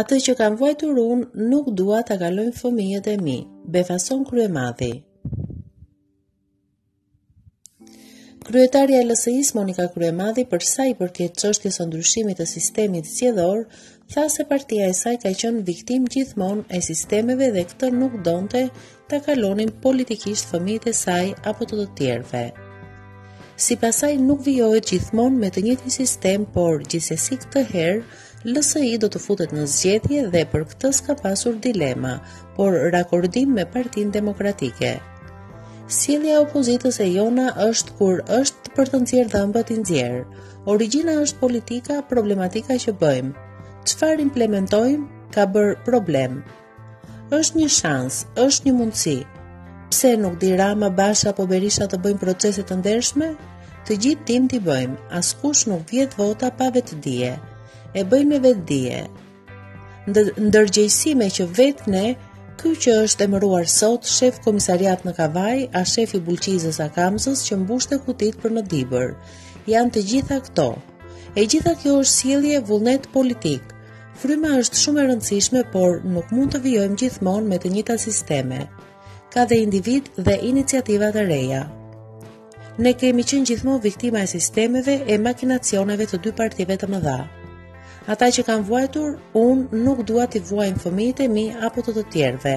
Atë që kam vuajtur unë, nuk dua ta kalojnë fëmijët e mi, befason Kryemadhi. Kryetarja e LSI-s Monika Kryemadhi për sa i përket çështjes së ndryshimit të sistemit zgjedhor, tha se partia e saj ka qenë viktimë gjithmonë e sistemeve dhe këtë nuk donte ta kalonin politikisht fëmijët e saj apo të të tjerëve. Sipas saj nuk vijohet gjithmonë me të njëjtin sistem, por gjithsesi këtë herë LSI do të futet në zgjedhje dhe për këtë s'ka pasur dilema, por rakordim me Partinë Demokratike. Sjellja e opozitës e jona është kur është për të nxjerrë dhëmbët i nxjerr. Origjina është politika, problematika që bëjmë. Çfarë implementojmë ka bërë problem. Është një shans, është një mundësi. Pse nuk di Rama, Basha apo Berisha të bëjnë procese të ndershme? Të gjithë dimë t'i bëjmë, askush nuk vjedh vota pa vetëdije. E bëjmë me vetëdije. Ndërgjegjësime që vetë ne, ky që është emëruar sot, shef komisariati në Kavajë, a shef i Bulqizës a Kamzës që mbushte kutitë për në Dibër. Janë të gjitha këto. E gjitha kjo është sjellje vullnet politik. Fryma është shumë e rëndësishme, por nuk mund të vijojmë gjithmonë me të njëjta sisteme. Ka dhe individë dhe iniciativa të reja. Ne kemi qenë gjithmonë viktima e sistemeve e makinacioneve të dy partive të mëdha. Ato që kam vuajtur, unë nuk dua t'i vuajnë fëmijët e mi apo të të tjerëve.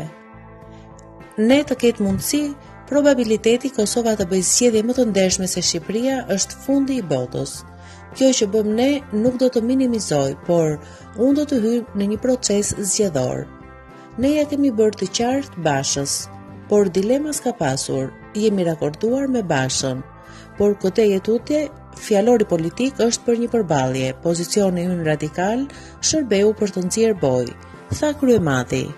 Në të ketë mundësi, probabiliteti Kosova të bëjë zgjedhje më të ndershme se Shqipëria është fundi i botës. Kjo që bëmë ne nuk do ta minimizoj, por unë do të hyj në një proces zgjedhor. Ne ia kemi bërë të qartë Bashës, por dilema s'ka pasur. Jemi rakorduar me Bashën, por këtej e tutje fjalori politik është për një përballje, pozicioni ynë radikal shërbeu për të nxjerrë bojë, tha Kryemadhi.